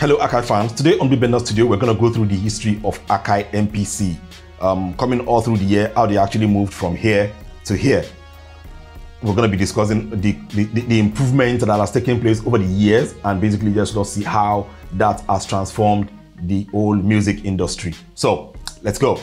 Hello Akai fans, today on Bit Bender Studio we're going to go through the history of Akai MPC. Um, coming all through the year, how they actually moved from here to here. We're going to be discussing the, the, the improvement that has taken place over the years and basically just to see how that has transformed the whole music industry. So let's go.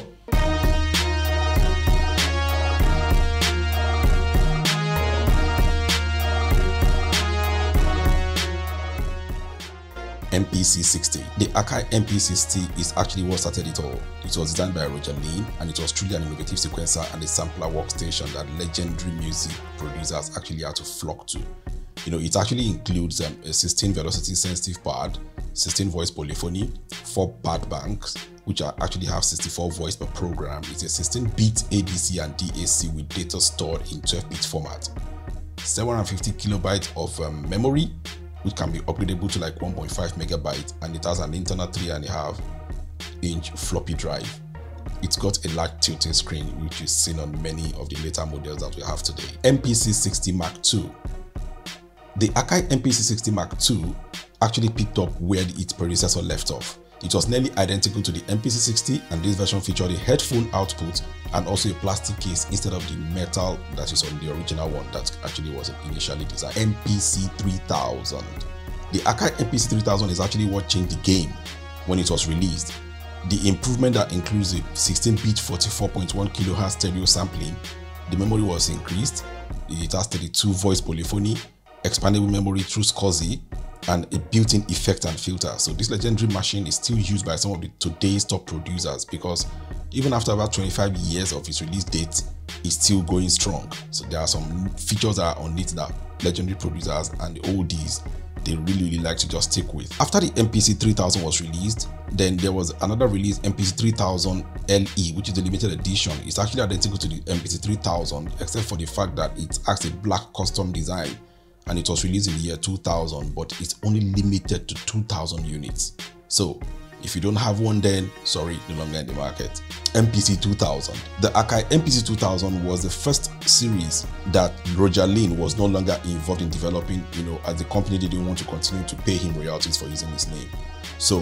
MPC-60. The Akai MPC-60 is actually what started it all. It was designed by Roger Linn and it was truly an innovative sequencer and a sampler workstation that legendary music producers actually had to flock to. You know, it actually includes um, a 16 velocity sensitive pad, 16 voice polyphony, 4 pad banks, which are actually have 64 voice per program. It's a 16-bit ADC and DAC with data stored in 12-bit format. 750 kilobytes of um, memory, which can be upgradable to like 1.5 megabytes and it has an internal 3.5 inch floppy drive. It's got a large tilting screen which is seen on many of the later models that we have today. MPC-60 Mark II. The Akai MPC-60 Mark II actually picked up where its predecessor left off. It was nearly identical to the MPC-60 and this version featured a headphone output and also a plastic case instead of the metal that is on the original one that actually was initially designed. MPC-3000. The Akai MPC-3000 is actually what changed the game when it was released. The improvement that includes a 16-bit 44.1 kHz stereo sampling, the memory was increased, it has 32 voice polyphony, expandable memory through SCSI, and a built-in effect and filter. So this legendary machine is still used by some of the today's top producers because even after about 25 years of its release date, it's still going strong. So there are some features that are on it that legendary producers and the oldies they really really like to just stick with. After the MPC 3000 was released, then there was another release MPC 3000 LE which is the limited edition. It's actually identical to the MPC 3000 except for the fact that it has a black custom design and it was released in the year 2000 but it's only limited to 2000 units. So if you don't have one then sorry no longer in the market. Mpc 2000 the akai mpc 2000 was the first series that roger linn was no longer involved in developing you know as the company didn't want to continue to pay him royalties for using his name. So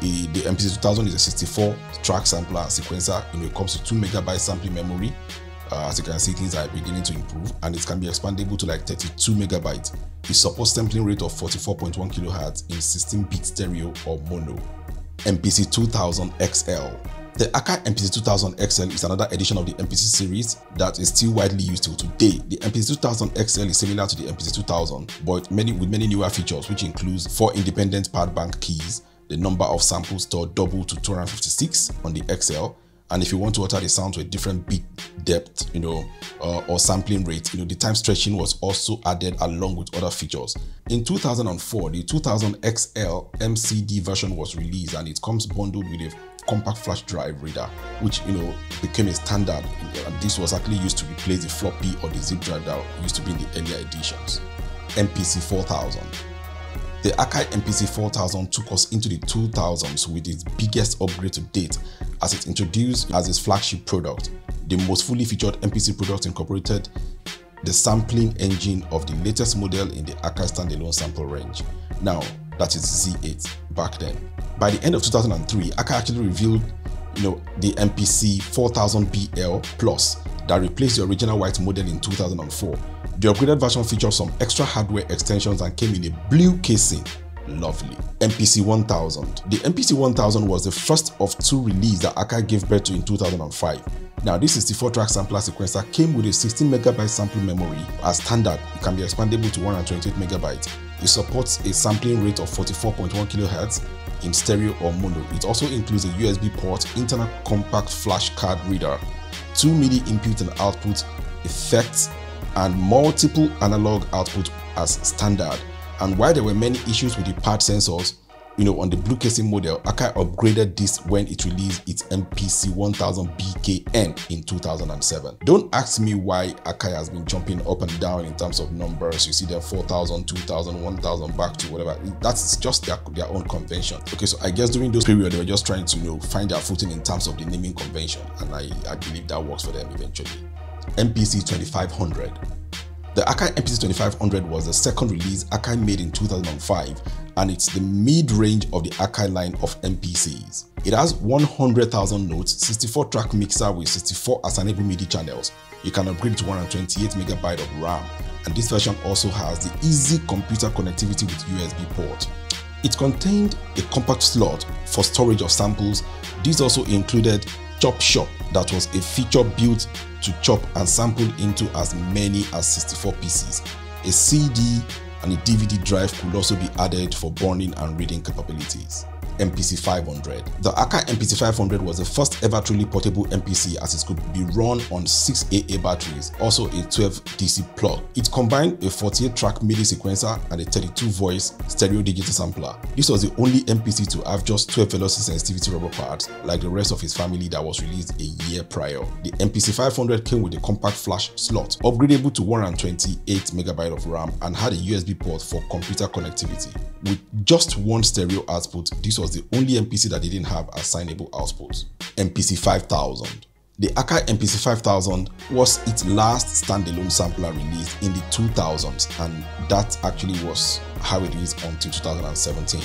the mpc 2000 is a 64 track sampler and sequencer. You know it comes to 2 megabyte sampling memory uh, as you can see, things are beginning to improve and it can be expandable to like 32 megabytes. It supports sampling rate of 44.1 kilohertz in 16-bit stereo or mono. MPC 2000 XL. The Akai MPC 2000 XL is another edition of the MPC series that is still widely used till today. The MPC 2000 XL is similar to the MPC 2000, but many with many newer features, which includes four independent pad bank keys, the number of samples stored double to 256 on the XL, and if you want to alter the sound to a different beat depth you know uh, or sampling rate you know the time stretching was also added along with other features. In 2004 the 2000 xl mcd version was released and it comes bundled with a compact flash drive reader which you know became a standard. And this was actually used to replace the floppy or the zip drive that used to be in the earlier editions. Mpc 4000 the Akai MPC 4000 took us into the 2000s with its biggest upgrade to date as it introduced as its flagship product. The most fully featured MPC product incorporated the sampling engine of the latest model in the Akai standalone sample range. Now, that is Z8 back then. By the end of 2003, Akai actually revealed you know, the MPC 4000BL Plus that replaced the original white model in 2004. The upgraded version features some extra hardware extensions and came in a blue casing Lovely. MPC 1000. The MPC 1000 was the first of two releases that Akai gave birth to in 2005. Now, this 64-track sampler sequencer came with a 16 megabyte sample memory. As standard, it can be expandable to 128 megabytes. It supports a sampling rate of 44.1 kHz in stereo or mono. It also includes a USB port, internal compact flash card reader, two MIDI input and output, effects, and multiple analog output as standard. And while there were many issues with the pad sensors, you know, on the blue casing model, Akai upgraded this when it released its MPC 1000 BKN in 2007. Don't ask me why Akai has been jumping up and down in terms of numbers. You see them 4000, 2000, 1000, back to whatever. That's just their, their own convention. Okay, so I guess during those period, they were just trying to, you know, find their footing in terms of the naming convention. And I, I believe that works for them eventually. MPC 2500. The Akai MPC 2500 was the second release Akai made in 2005 and it's the mid-range of the Akai line of MPCs. It has 100,000 notes, 64 track mixer with 64 assignable MIDI channels. You can upgrade to 128 MB of RAM and this version also has the easy computer connectivity with USB port. It contained a compact slot for storage of samples. This also included Chop Shop that was a feature built to chop and sample into as many as 64 pieces. A CD and a DVD drive could also be added for burning and reading capabilities. MPC 500. The Akai MPC 500 was the first ever truly portable MPC as it could be run on 6 AA batteries, also a 12 DC plug. It combined a 48 track MIDI sequencer and a 32 voice stereo digital sampler. This was the only MPC to have just 12 velocity sensitivity rubber pads like the rest of his family that was released a year prior. The MPC 500 came with a compact flash slot, upgradable to 128 MB of RAM and had a USB port for computer connectivity. With just one stereo output, this was the only MPC that didn't have assignable outputs. MPC 5000. The Akai MPC 5000 was its last standalone sampler released in the 2000s and that actually was how it is until 2017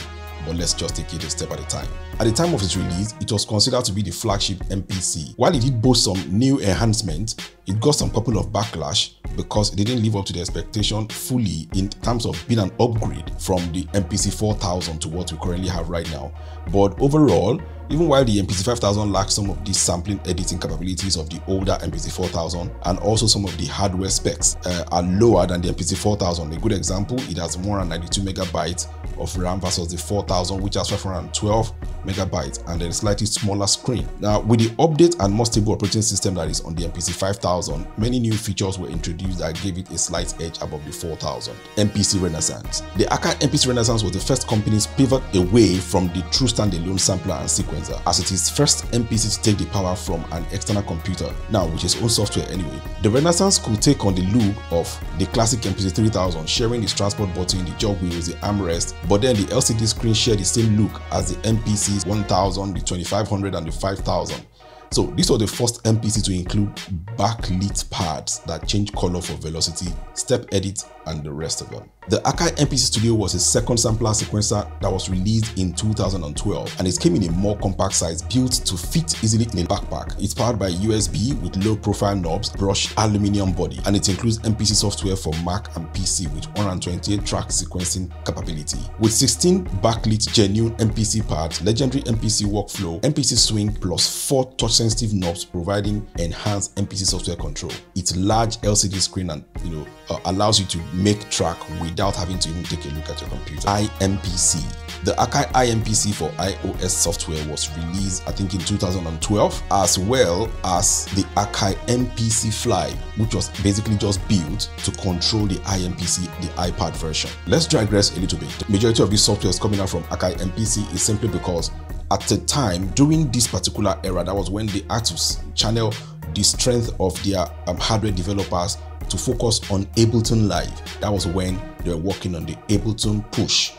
but let's just take it a step at a time. At the time of its release, it was considered to be the flagship MPC. While it did boast some new enhancements, it got some couple of backlash because it didn't live up to the expectation fully in terms of being an upgrade from the MPC 4000 to what we currently have right now. But overall, even while the MPC 5000 lacks some of the sampling editing capabilities of the older MPC 4000 and also some of the hardware specs uh, are lower than the MPC 4000. A good example, it has 192 megabytes of RAM versus the 4000 which has 512 megabytes and a slightly smaller screen. Now with the update and more stable operating system that is on the MPC 5000, many new features were introduced that gave it a slight edge above the 4000. MPC Renaissance. The Akai MPC Renaissance was the first company's pivot away from the true standalone sampler and sequencer as it is first MPC to take the power from an external computer, now with its own software anyway. The Renaissance could take on the look of the classic MPC 3000 sharing the transport button, the jog wheels, the armrest, but then the LCD screen shared the same look as the MPC's 1000, the 2500 and the 5000. So this was the first MPC to include backlit pads that change color for velocity, step edit, and the rest of them. The Akai MPC Studio was a second sampler sequencer that was released in 2012 and it came in a more compact size built to fit easily in a backpack. It's powered by USB with low profile knobs, brushed aluminium body and it includes MPC software for Mac and PC with 128 track sequencing capability. With 16 backlit genuine MPC pads, legendary MPC workflow, MPC swing plus 4 touch sensitive knobs providing enhanced MPC software control. Its large LCD screen and you know uh, allows you to make track without having to even take a look at your computer. IMPC. The Akai IMPC for iOS software was released, I think, in 2012, as well as the Akai MPC Fly, which was basically just built to control the IMPC, the iPad version. Let's digress a little bit. The majority of these softwares coming out from Akai MPC is simply because at the time, during this particular era, that was when they had to channel the strength of their um, hardware developers to focus on Ableton Live. That was when they were working on the Ableton Push,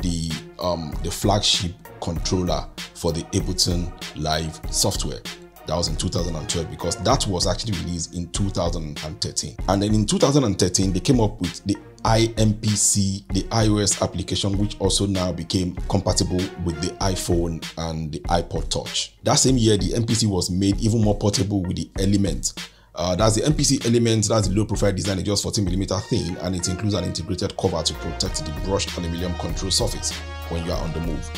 the um, the flagship controller for the Ableton Live software. That was in 2012 because that was actually released in 2013. And then in 2013, they came up with the IMPC, the iOS application, which also now became compatible with the iPhone and the iPod Touch. That same year, the MPC was made even more portable with the Element uh, that's the MPC element, that's the low profile design, it's just 14mm thin and it includes an integrated cover to protect the brushed aluminum control surface when you are on the move.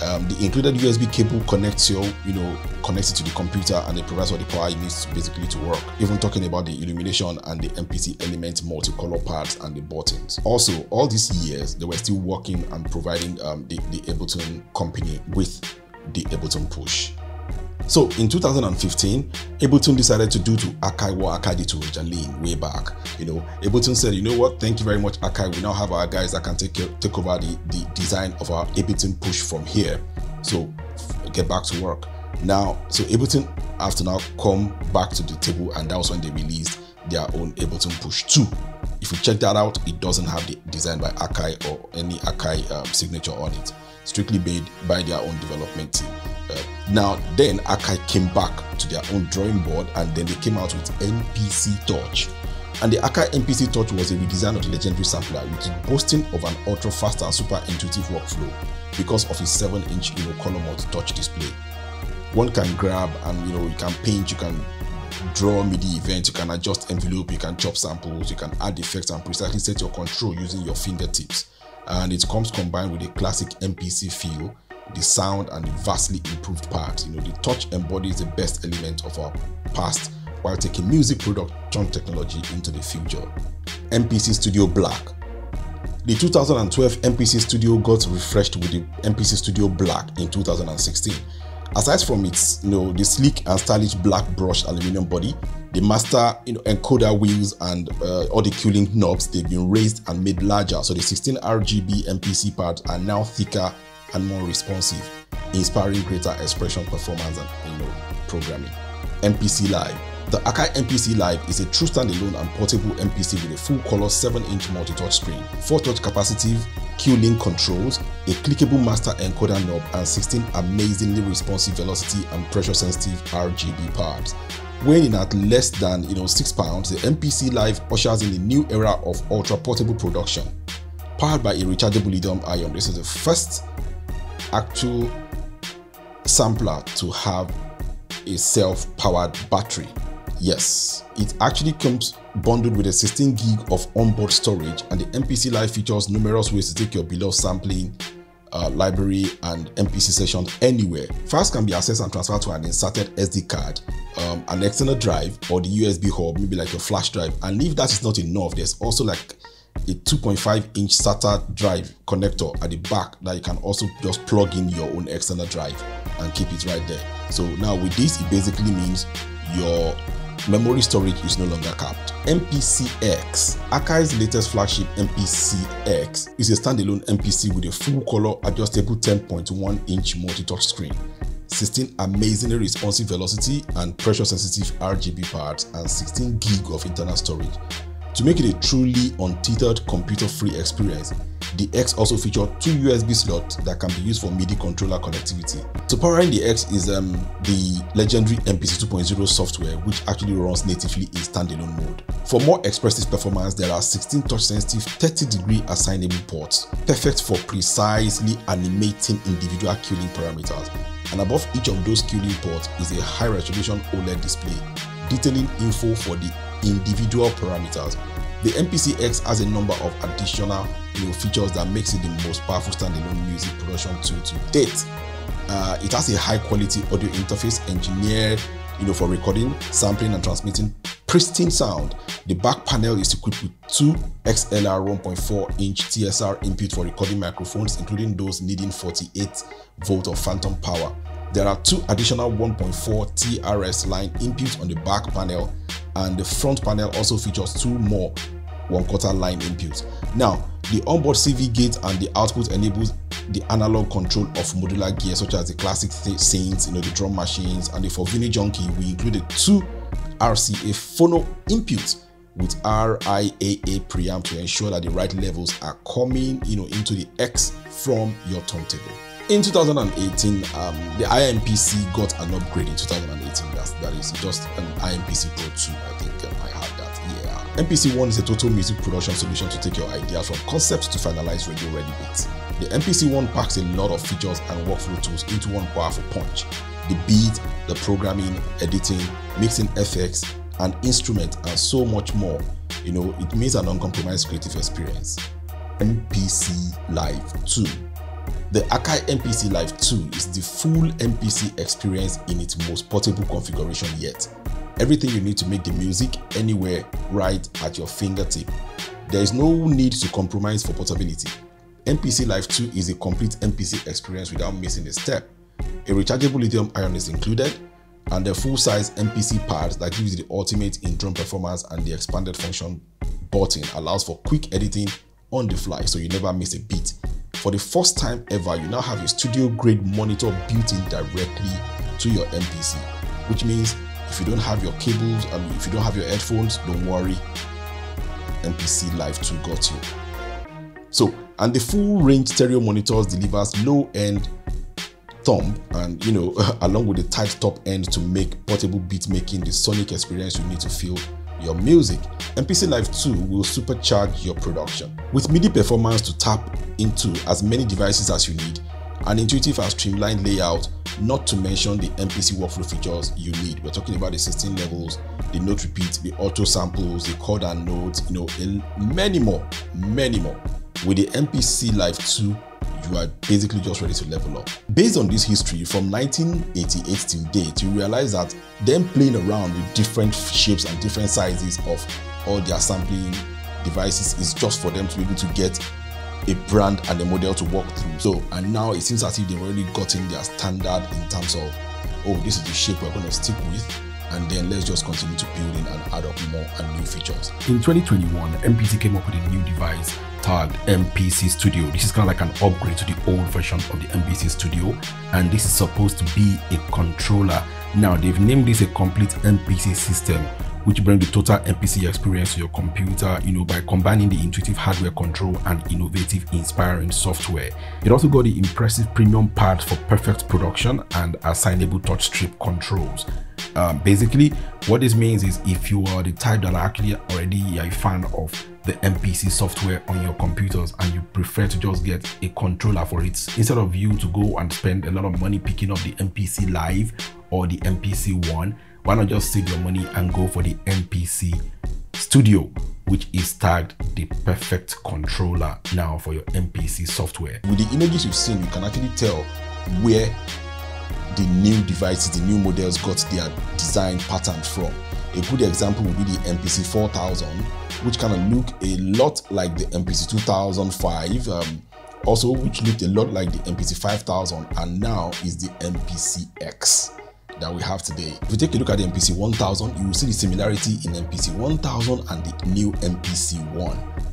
Um, the included USB cable connects your, you know, connects it to the computer and it provides all the power it needs basically to work. Even talking about the illumination and the MPC element multicolor parts and the buttons. Also, all these years, they were still working and providing um, the, the Ableton company with the Ableton push. So in 2015, Ableton decided to do to Akai what Akai did to Roger way back. You know, Ableton said, you know what, thank you very much, Akai. We now have our guys that can take take over the, the design of our Ableton push from here. So get back to work. Now, so Ableton have to now come back to the table, and that was when they released their own Ableton Push 2. If you check that out, it doesn't have the design by Akai or any Akai um, signature on it. Strictly made by their own development team. Uh, now, then Akai came back to their own drawing board and then they came out with MPC Touch. And the Akai MPC Touch was a redesign of the legendary sampler with boasting of an ultra fast and super intuitive workflow because of its 7-inch you know, color multi-touch display. One can grab and you know you can paint, you can draw MIDI events, you can adjust envelope, you can chop samples, you can add effects and precisely set your control using your fingertips. And it comes combined with a classic MPC feel, the sound and the vastly improved part. You know, the touch embodies the best element of our past while taking music production technology into the future. MPC Studio Black. The 2012 MPC Studio got refreshed with the MPC Studio Black in 2016 Aside from its, you know, the sleek and stylish black brushed aluminum body, the master you know, encoder wheels and uh, all the cooling knobs, they've been raised and made larger. So the 16 RGB MPC pads are now thicker and more responsive, inspiring greater expression, performance, and you know, programming. MPC Live. The Akai MPC Live is a true standalone and portable MPC with a full-color 7-inch multi-touch screen, 4-touch capacitive Q-Link controls, a clickable master encoder knob, and 16 amazingly responsive velocity and pressure-sensitive RGB pads. Weighing at less than you know 6 pounds, the MPC Live ushers in a new era of ultra-portable production. Powered by a rechargeable lithium ion, this is the first actual sampler to have a self-powered battery Yes, it actually comes bundled with a 16 gig of onboard storage and the MPC Live features numerous ways to take your beloved sampling uh, library and MPC sessions anywhere. Files can be accessed and transferred to an inserted SD card, um, an external drive or the USB hub, maybe like a flash drive. And if that is not enough, there's also like a 2.5 inch SATA drive connector at the back that you can also just plug in your own external drive and keep it right there. So now with this, it basically means your memory storage is no longer capped. MPC-X, Akai's latest flagship MPC-X is a standalone MPC with a full-color adjustable 10.1-inch multi-touch screen, 16 amazingly responsive velocity and pressure-sensitive RGB parts, and 16 gig of internal storage. To make it a truly untethered computer-free experience, the X also features two USB slots that can be used for MIDI controller connectivity. So powering the X is um, the legendary MPC 2.0 software which actually runs natively in standalone mode. For more expressive performance, there are 16 touch-sensitive 30-degree assignable ports, perfect for precisely animating individual Q-Link parameters. And above each of those Q-Link ports is a high-resolution OLED display detailing info for the individual parameters the MPC-X has a number of additional know, features that makes it the most powerful standalone music production tool to date. Uh, it has a high quality audio interface engineered you know, for recording, sampling and transmitting pristine sound. The back panel is equipped with two XLR 1.4 inch TSR input for recording microphones, including those needing 48 volt of phantom power. There are two additional 1.4 TRS line inputs on the back panel and the front panel also features two more one quarter line inputs. Now, the onboard CV gate and the output enables the analog control of modular gear such as the classic synths, you know, the drum machines, and the for vinyl junkie, we included two RCA phono inputs with RIAA preamp to ensure that the right levels are coming, you know, into the X from your turntable. In 2018, um, the IMPC got an upgrade in 2018. That's, that is just an IMPC Pro 2. I think um, I had that. Yeah. MPC 1 is a total music production solution to take your idea from concept to finalize radio ready beats. The MPC 1 packs a lot of features and workflow tools into one powerful punch. The beat, the programming, editing, mixing effects, and instrument, and so much more. You know, it means an uncompromised creative experience. MPC Live 2 the Akai MPC Live 2 is the full MPC experience in its most portable configuration yet. Everything you need to make the music anywhere right at your fingertip. There is no need to compromise for portability. MPC Live 2 is a complete MPC experience without missing a step. A rechargeable lithium ion is included, and the full-size MPC pad that gives you the ultimate in drum performance and the expanded function button allows for quick editing on the fly so you never miss a beat for the first time ever, you now have a studio grade monitor built in directly to your MPC, which means if you don't have your cables, I mean, if you don't have your headphones, don't worry, MPC Live 2 got you. So, and the full range stereo monitors delivers low end thumb and you know along with the tight top end to make portable beat making the sonic experience you need to feel your music MPC Live 2 will supercharge your production. With MIDI performance to tap into as many devices as you need, an intuitive and streamlined layout, not to mention the MPC workflow features you need. We're talking about the 16 levels, the note repeat, the auto samples, the chord and notes, you know, and many more, many more. With the MPC Live 2, you are basically just ready to level up. Based on this history from 1988 till date, you realize that them playing around with different shapes and different sizes of all their sampling devices is just for them to be able to get a brand and a model to work through. So, and now it seems as if they've already gotten their standard in terms of, oh, this is the shape we're going to stick with. And then let's just continue to build in and add up more and new features. In 2021, MPC came up with a new device tagged MPC Studio. This is kind of like an upgrade to the old version of the MPC Studio. And this is supposed to be a controller. Now, they've named this a complete MPC system which bring the total MPC experience to your computer, you know, by combining the intuitive hardware control and innovative, inspiring software. It also got the impressive premium pads for perfect production and assignable touch strip controls. Um, basically, what this means is if you are the type that are actually already a fan of the MPC software on your computers and you prefer to just get a controller for it instead of you to go and spend a lot of money picking up the MPC Live or the MPC One, why not just save your money and go for the MPC Studio, which is tagged the perfect controller now for your MPC software. With the images you've seen, you can actually tell where the new devices, the new models got their design pattern from. A good example would be the MPC 4000, which kind of look a lot like the MPC 2005, um, also which looked a lot like the MPC 5000, and now is the MPC X that we have today. If you take a look at the MPC 1000, you will see the similarity in MPC 1000 and the new MPC 1.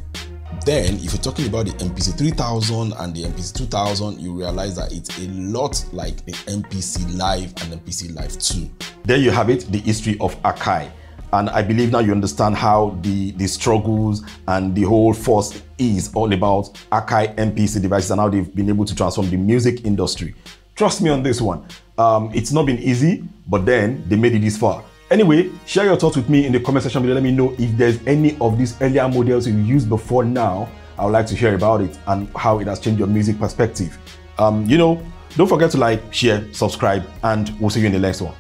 Then, if you're talking about the MPC 3000 and the MPC 2000, you realize that it's a lot like the MPC Live and MPC Live 2. There you have it, the history of Akai. And I believe now you understand how the, the struggles and the whole force is all about Akai MPC devices and how they've been able to transform the music industry. Trust me on this one. Um, it's not been easy, but then they made it this far. Anyway, share your thoughts with me in the comment section below. Let me know if there's any of these earlier models you used before now. I would like to hear about it and how it has changed your music perspective. Um, you know, don't forget to like, share, subscribe, and we'll see you in the next one.